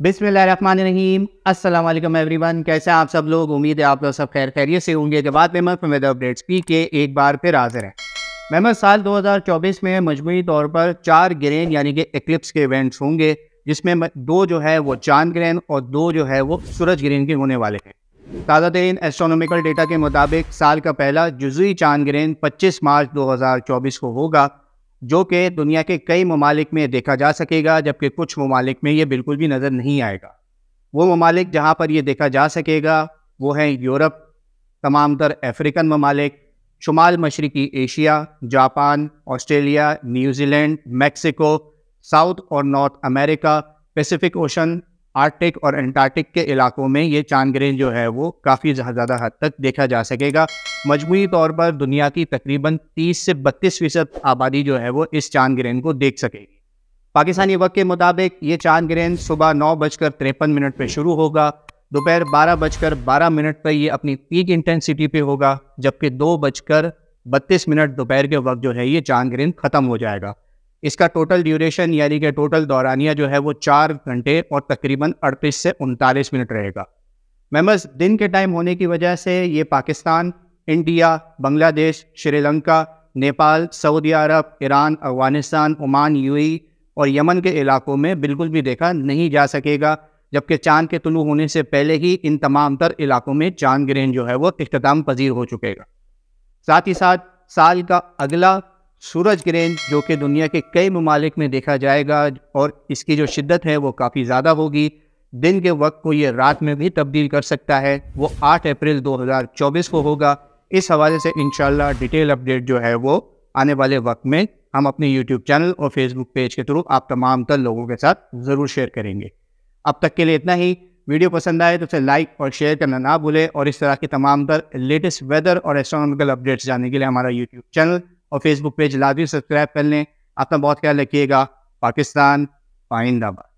अस्सलाम वालेकुम एवरीवन, कैसे आप सब लोग? उम्मीद है आप लोग सब खैर खैरियत से होंगे। जवाब मेमत में अपडेट्स पी के एक बार फिर हाजिर है। मेमत साल 2024 में मजमू तौर पर चार ग्रेन यानी कि एक्लिप्स के इवेंट्स होंगे, जिसमें दो जो है वो चाँद ग्रेन और दो जो है वो सूरज ग्रहण के होने वाले हैं। ताज़ा तरीन एस्ट्रोनॉमिकल डेटा के मुताबिक साल का पहला जुजवी चाँद ग्रेन 25 मार्च 2024 को होगा। जो कि दुनिया के कई ममालिक में देखा जा सकेगा, जबकि कुछ ममालिक में ये बिल्कुल भी नज़र नहीं आएगा। वो ममालिक जहाँ पर ये देखा जा सकेगा, वो हैं यूरोप तमाम तर अफ्रीकन ममालिक, शुमाल मशरकी Asia, Japan, Australia, New Zealand, Mexico, south और north America, Pacific Ocean Arctic और एंटार्टिक के इलाकों में ये चाँद जो है वो काफ़ी ज़्यादा हद तक देखा जा सकेगा। मजमू तौर पर दुनिया की तकरीबन 30 से 32 फ़ीसद आबादी जो है वो इस चाँद ग्रहण को देख सकेगी। पाकिस्तानी वक्त के मुताबिक ये चाँद ग्रहण सुबह नौ बजकर तिरपन मिनट पर शुरू होगा, दोपहर बारह बजकर बारह मिनट पर ये अपनी पीक इंटेंसिटी पे होगा, जबकि दो बजकर बत्तीस मिनट दोपहर के वक्त जो है ये चाँद ग्रहण ख़त्म हो जाएगा। इसका टोटल ड्यूरेशन यानी कि टोटल दौरानिया जो है वो चार घंटे और तकरीबन अड़तीस से उनतालीस मिनट रहेगा। मेंबर्स दिन के टाइम होने की वजह से ये पाकिस्तान, इंडिया, बांग्लादेश, श्रीलंका, नेपाल, सऊदी अरब, ईरान, अफ़गानिस्तान, ओमान यूई और यमन के इलाकों में बिल्कुल भी देखा नहीं जा सकेगा, जबकि चाँद के तुलू होने से पहले ही इन तमाम तर इलाकों में चाँद ग्रहण जो है वो अख्ताम पजीर हो चुकेगा। साथ ही साथ साल का अगला सूरज ग्रहण, जो कि दुनिया के कई ममालिक में देखा जाएगा, और इसकी जो शिद्दत है वो काफ़ी ज़्यादा होगी। दिन के वक्त को ये रात में भी तब्दील कर सकता है। वो 8 अप्रैल 2024 को होगा। इस हवाले से इन डिटेल अपडेट जो है वो आने वाले वक्त में हम अपने यूट्यूब चैनल और फेसबुक पेज के थ्रू आप तमाम तर लोगों के साथ ज़रूर शेयर करेंगे। अब तक के लिए इतना ही। वीडियो पसंद आए तो उसे लाइक और शेयर करना ना भूलें, और इस तरह के तमाम तर लेटेस्ट वेदर और एस्ट्रोनॉमिकल अपडेट्स जानने के लिए हमारा यूट्यूब चैनल और फेसबुक पेज लाजमी सब्सक्राइब कर लें। अपना बहुत ख्याल रखिएगा। पाकिस्तान पाइंदाबाद